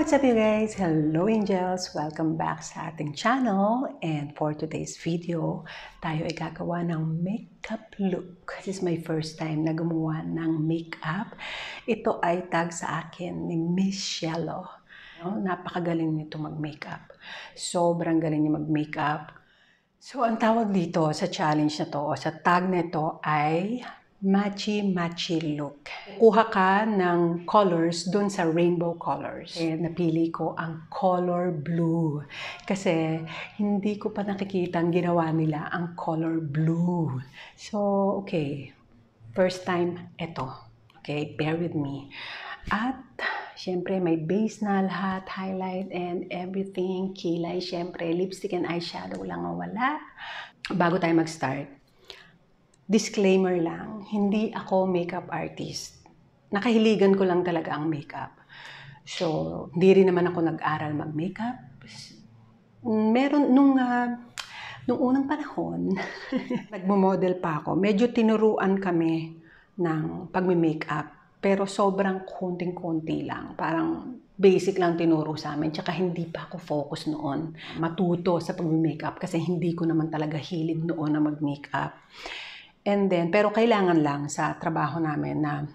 What's up you guys? Hello angels! Welcome back sa ating channel and for today's video, tayo ay gagawa ng makeup look. This is my first time na gumawa ng makeup. Ito ay tag sa akin ni Miss Shello. Napakagaling nito mag-makeup. Sobrang galing niya mag-makeup. So ang tawag dito sa challenge na to o sa tag na to ay matchy-matchy look. Kuha ka ng colors dun sa rainbow colors. Eh, napili ko ang color blue. Kasi hindi ko pa nakikita ang ginawa nila ang color blue. So, okay. First time, eto. Okay, bear with me. At, syempre, may base na lahat, highlight and everything. Kilay, syempre, lipstick and eyeshadow lang ang wala. Bago tayo mag-start, disclaimer lang, hindi ako makeup artist. Nakahiligan ko lang talaga ang makeup. So, hindi rin naman ako nag-aral mag-makeup. Meron, nung, uh, nung unang panahon, nagmo-model pa ako. Medyo tinuruan kami ng pagme-makeup. Pero sobrang konting-konti lang. Parang basic lang tinuro sa amin. Tsaka hindi pa ako focus noon matuto sa pag-makeup kasi hindi ko naman talaga hilig noon na mag-makeup. And then, pero kailangan lang sa trabaho namin na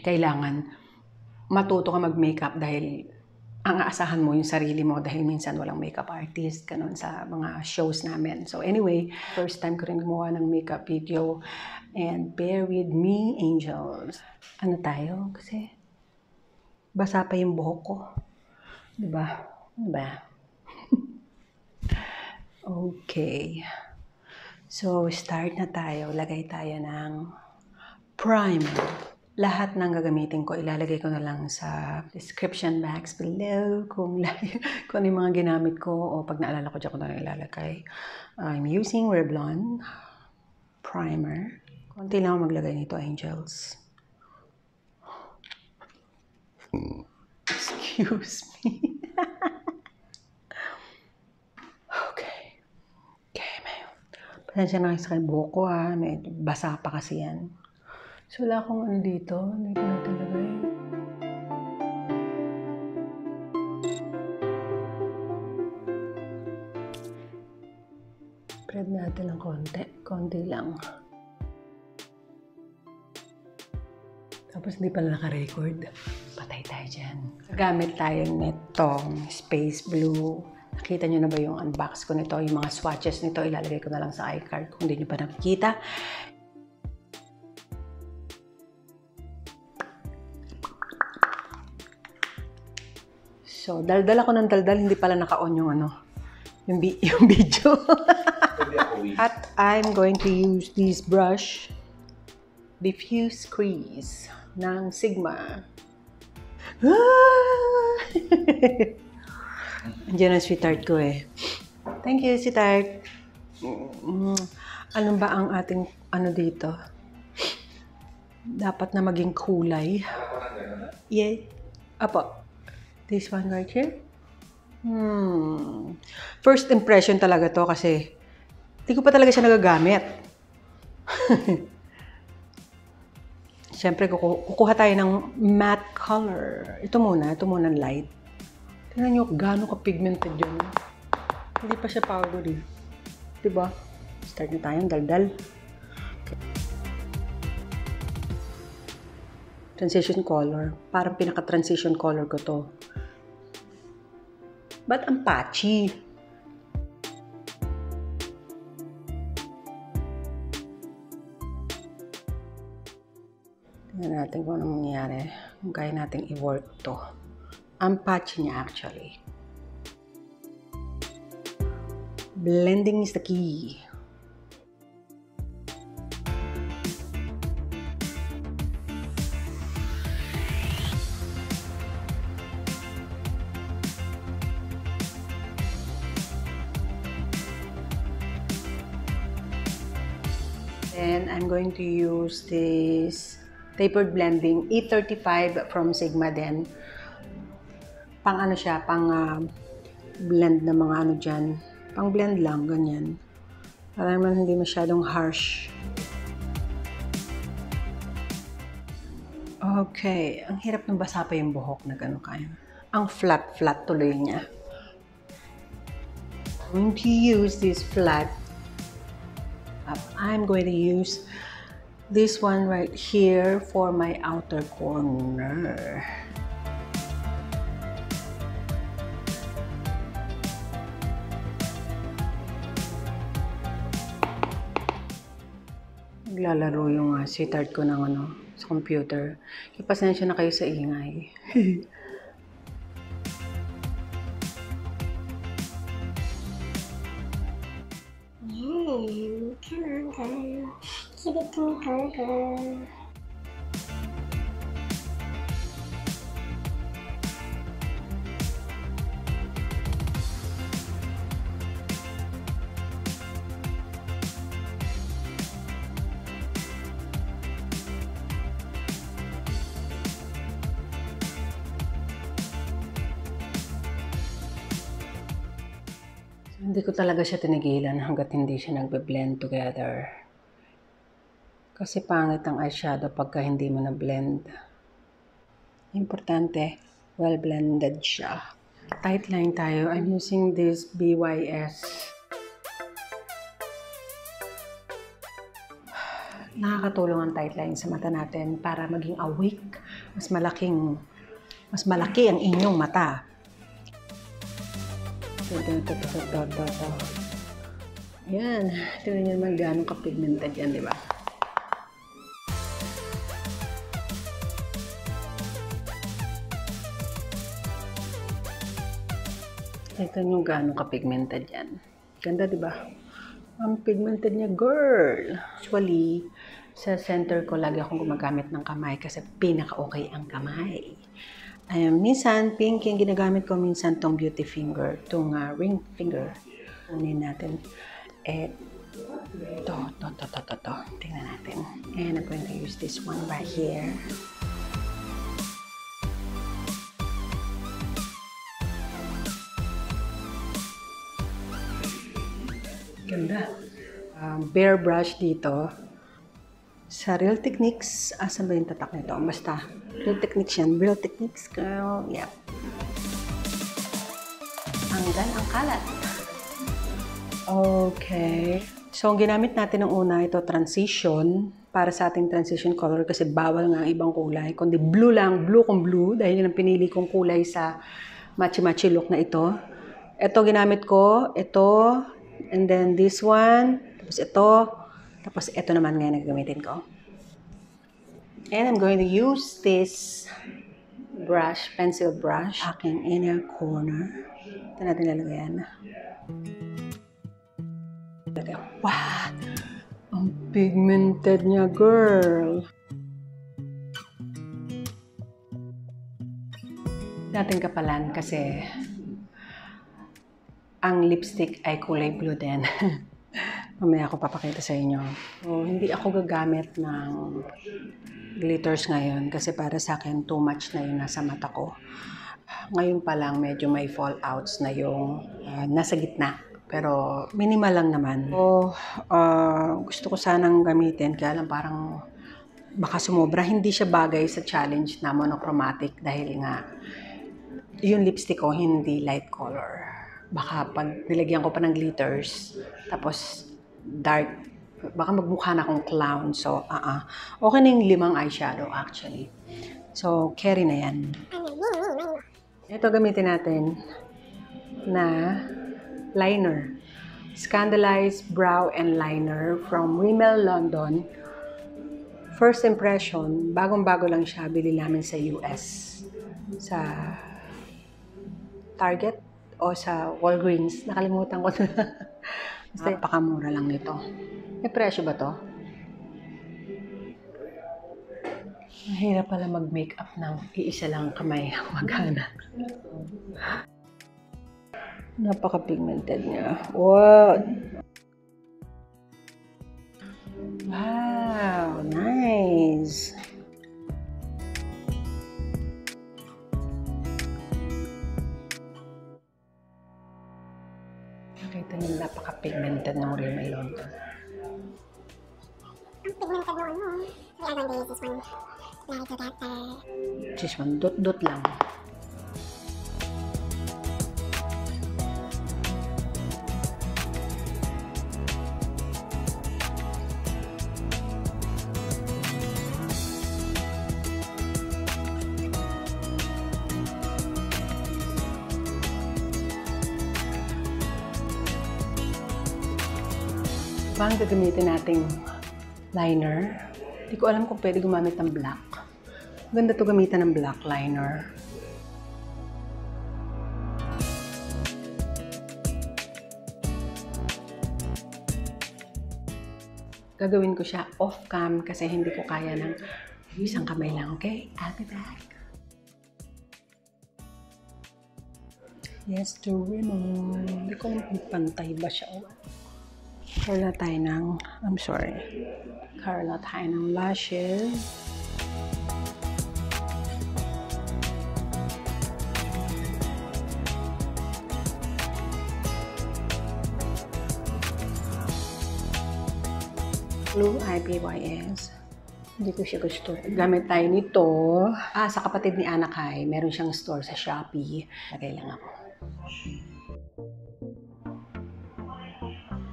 kailangan matuto ka mag-makeup dahil ang aasahan mo yung sarili mo dahil minsan walang makeup artist, ganun sa mga shows namin. So anyway, first time ko rin gumawa ng makeup video and bear with me, angels. Ano tayo? Kasi basa pa yung buhok ko. Diba? Diba? okay. So, start na tayo. Lagay tayo ng primer. Lahat ng gagamitin ko, ilalagay ko na lang sa description box below kung, kung ano yung mga ginamit ko o pag naalala ko dyan ko na ilalagay. I'm using Revlon primer. Konti lang maglagay nito, angels. Excuse me. Pasensya na sa buhok ko ha. May basa pa kasi yan. So wala akong ano dito. Dito natin lagay. Spread natin ng konti. Konti lang. Tapos hindi pala naka-record. Patay tayo dyan. Gamit tayo netong space blue Nakita nyo na ba yung unbox ko nito? Yung mga swatches nito, ilalagay ko na lang sa iCard kung hindi nyo pa nakikita. So, daldal ako ng daldal, hindi pala naka-on yung ano, yung, bi yung video. At I'm going to use this brush, Diffuse Crease ng Sigma. Ah! Andiyan ang sweetheart ko eh. Thank you, sweetheart. Mm, ano ba ang ating ano dito? Dapat na maging kulay. Yeah. Apo. This one right here. Hmm. First impression talaga to kasi hindi ko pa talaga siya nagagamit. Siyempre, kukuha tayo ng matte color. Ito muna, ito muna light. Tingnan nyo gaano ka-pigmented yun. Hindi pa siya powdery. Diba? Start na tayong daldal. Okay. Transition color. Parang pinaka-transition color ko to. Ba't ang patchy? Tingnan natin kung anong mangyayari. Kung kaya natin i-work to. Ang patchy niya actually. Blending is the key. Then I'm going to use this tapered blending E35 from Sigma then pang ano siya, pang uh, blend na mga ano dyan. Pang blend lang, ganyan. Para naman hindi masyadong harsh. Okay. Ang hirap ng basa pa yung buhok na gano'n kaya. ang flat-flat tuloy niya. I'm going to use this flat. I'm going to use this one right here for my outer corner. Naglalaro yung uh, sweetheart ko ng ano, sa computer. Kaya pasensya na kayo sa ingay. Yan. Come on, girl. Give it to me, girl, ko talaga siya tinigilan hanggat hindi siya nagbe-blend together. Kasi pangit ang eyeshadow pagka hindi mo na-blend. Importante, well-blended siya. Tight line tayo. I'm using this BYS. Nakakatulong ang tight line sa mata natin para maging awake. Mas malaking, mas malaki ang inyong mata. Ito, ito, ito, ito, ito, ito, ito. Yan. Tingnan niyo naman gano'ng kapigmented yan, di ba? Ito niyo gano'ng kapigmented yan. Ganda, di ba? Ang pigmented niya, girl. Actually, sa center ko lagi akong gumagamit ng kamay kasi pinaka-okay ang kamay. Ayan, minsan, pink yung ginagamit ko, minsan tong beauty finger, tong uh, ring finger. Kunin natin. Eh, to, to, to, to, to, to. Tingnan natin. And I'm going to use this one right here. Ganda. Um, bare brush dito. Sa Real Techniques, asan ba yung tatak nito? Basta, Real Techniques yan. Real Techniques, girl. Yep. Hanggang ang kalat. Okay. So, ang ginamit natin ng una, ito transition para sa ating transition color kasi bawal nga ang ibang kulay. Kundi blue lang, blue kung blue dahil yun ang pinili kong kulay sa matchy-matchy look na ito. Ito ginamit ko, ito, and then this one, tapos ito, tapos ito naman ngayon na gagamitin ko. And I'm going to use this brush, pencil brush, aking inner corner. Ito natin lalagyan. Lagyan. Wow! Ang pigmented niya, girl! Natin kapalan kasi ang lipstick ay kulay blue din. Mamaya ako papakita sa inyo. So, hindi ako gagamit ng glitters ngayon kasi para sa akin too much na yung nasa mata ko. Ngayon pa lang medyo may fallouts na yung uh, nasa gitna. Pero minimal lang naman. So, uh, gusto ko sanang gamitin kaya lang parang baka sumobra. Hindi siya bagay sa challenge na monochromatic dahil nga yung lipstick ko hindi light color. Baka pag nilagyan ko pa ng glitters, tapos dark, baka magmukha na akong clown. So, ah uh -uh. Okay na yung limang eyeshadow actually. So, carry na yan. Ito gamitin natin na liner. Scandalized Brow and Liner from Rimmel London. First impression, bagong-bago lang siya, bili namin sa US. Sa Target o sa Walgreens. Nakalimutan ko na. Basta napakamura lang nito. May presyo ba to? Mahirap pala mag-makeup ng iisa lang kamay magana. Napaka-pigmented niya. Wow! Wow! Nice! Napaka-pigmented ng Rimmel London. Ang pigmented mo, ano? Use this one. Like to that, uh, This one, dot-dot lang. Ba ang gagamitin nating liner? Hindi ko alam kung pwede gumamit ng black. Ganda to gamitan ng black liner. Gagawin ko siya off-cam kasi hindi ko kaya ng isang kamay lang, okay? I'll be back. Yes, to remove. Hindi ko pantay ba siya o Curl na tayo ng, I'm sorry. Curl na tayo ng lashes. Blue IPYS. Hindi ko siya gusto. Gamit tayo nito. Ah, sa kapatid ni Anakay, meron siyang store sa Shopee. Lagay lang ako.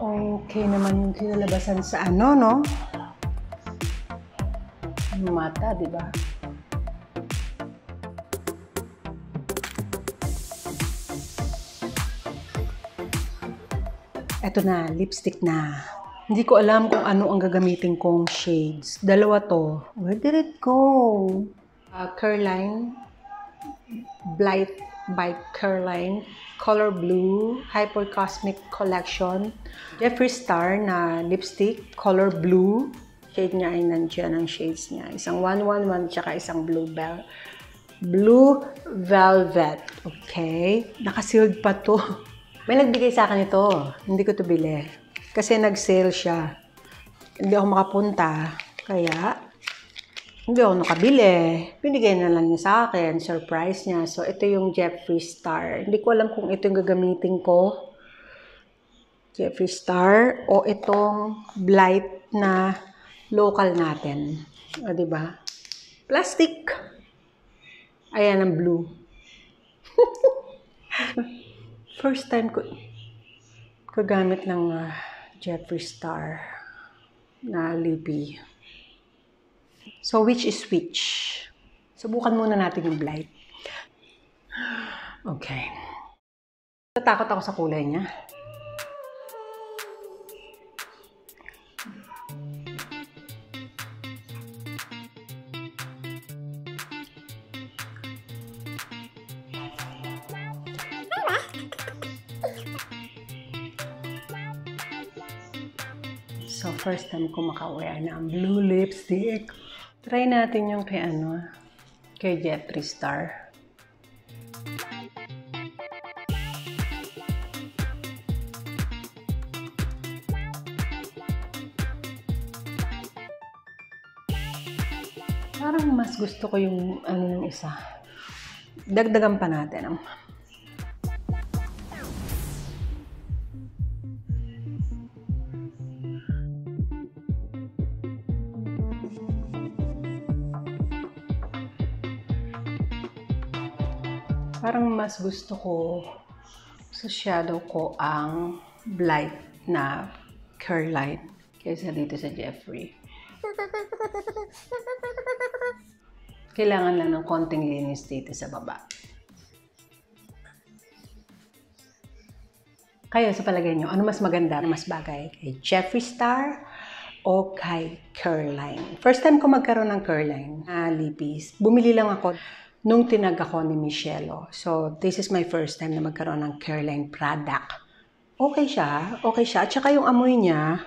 Okay naman yung kinalabasan sa ano, no? Mata, di ba? Eto na, lipstick na. Hindi ko alam kung ano ang gagamitin kong shades. Dalawa to. Where did it go? Uh, Curline. Blight by Curline. Color Blue. Hyper Cosmic Collection. Jeffree Star na lipstick. Color Blue. Shade niya ay nandiyan ang shades niya. Isang 111 tsaka isang Blue Bell. Blue Velvet. Okay. Nakasealed pa to. May nagbigay sa akin ito. Hindi ko to bili. Kasi nag-sale siya. Hindi ako makapunta. Kaya, hindi ako nakabili. Binigay na lang niya sa akin. Surprise niya. So, ito yung Jeffree Star. Hindi ko alam kung ito yung gagamitin ko. Jeffree Star. O itong Blight na local natin. O, diba? Plastic. Ayan ang blue. First time ko kagamit ng uh, Jeffree Star na lippy. So, which is which? Subukan muna natin yung blight. Okay. Natakot ako sa kulay niya. So, first time ko maka-wear ng blue lipstick. Try natin yung kay ano, kay Jeffree Star. Parang mas gusto ko yung ano yung isa. Dagdagan pa natin. Parang mas gusto ko sa shadow ko ang blight na curline kaysa dito sa Jeffree. Kailangan lang ng konting linis dito sa baba. Kayo sa palagay nyo, ano mas maganda, ano mas bagay? Kay Jeffree Star o kay Curline? First time ko magkaroon ng Curline na lipis, bumili lang ako nung tinag ako ni Michelle. So, this is my first time na magkaroon ng Curline product. Okay siya, okay siya. At saka yung amoy niya,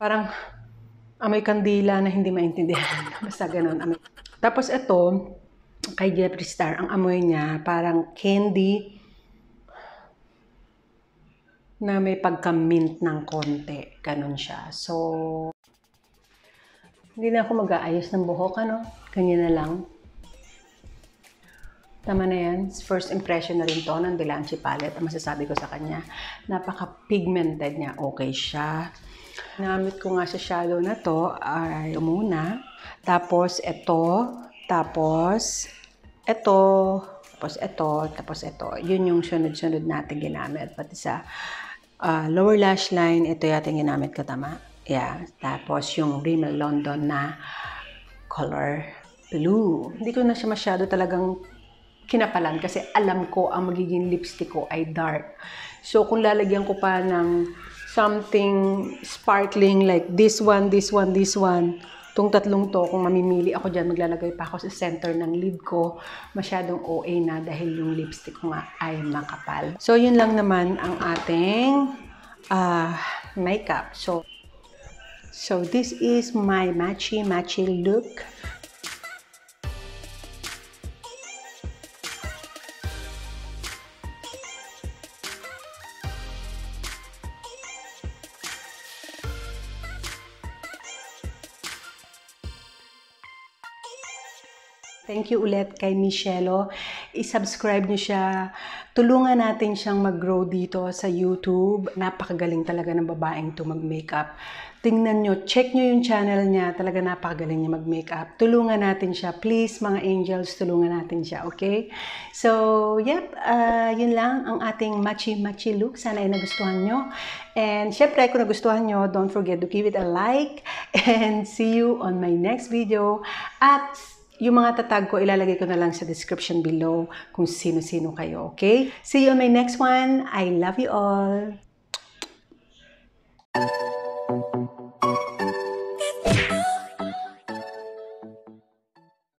parang amoy kandila na hindi maintindihan. Basta ganun. Amoy. Tapos ito, kay Jeffree Star, ang amoy niya parang candy na may pagka-mint ng konti. Ganun siya. So, hindi na ako mag-aayos ng buhok, ano? Ganyan na lang. Tama na yan. First impression na rin to ng Delanchi palette. Ang masasabi ko sa kanya, napaka-pigmented niya. Okay siya. Namit ko nga sa shadow na to ay muna. Tapos ito. Tapos ito. Tapos ito. Tapos ito. Yun yung sunod-sunod natin ginamit. Pati sa uh, lower lash line, ito yata yung ginamit ko, tama? Yeah. Tapos yung Rimmel London na color blue. Hindi ko na siya masyado talagang kinapalan kasi alam ko ang magiging lipstick ko ay dark. So kung lalagyan ko pa ng something sparkling like this one, this one, this one. Itong tatlong to, kung mamimili ako dyan, maglalagay pa ako sa center ng lid ko. Masyadong OA na dahil yung lipstick ko nga ay makapal. So, yun lang naman ang ating ah, makeup. So, so this is my matchy-matchy look. Thank you ulit kay Michelo. I-subscribe niyo siya. Tulungan natin siyang mag-grow dito sa YouTube. Napakagaling talaga ng babaeng to mag-makeup. Tingnan nyo, check nyo yung channel niya. Talaga napakagaling niya mag-makeup. Tulungan natin siya. Please, mga angels, tulungan natin siya. Okay? So, yep. Uh, yun lang ang ating matchy-matchy look. Sana ay nagustuhan nyo. And syempre, kung nagustuhan nyo, don't forget to give it a like. And see you on my next video. At yung mga tatag ko, ilalagay ko na lang sa description below kung sino-sino kayo, okay? See you on my next one. I love you all.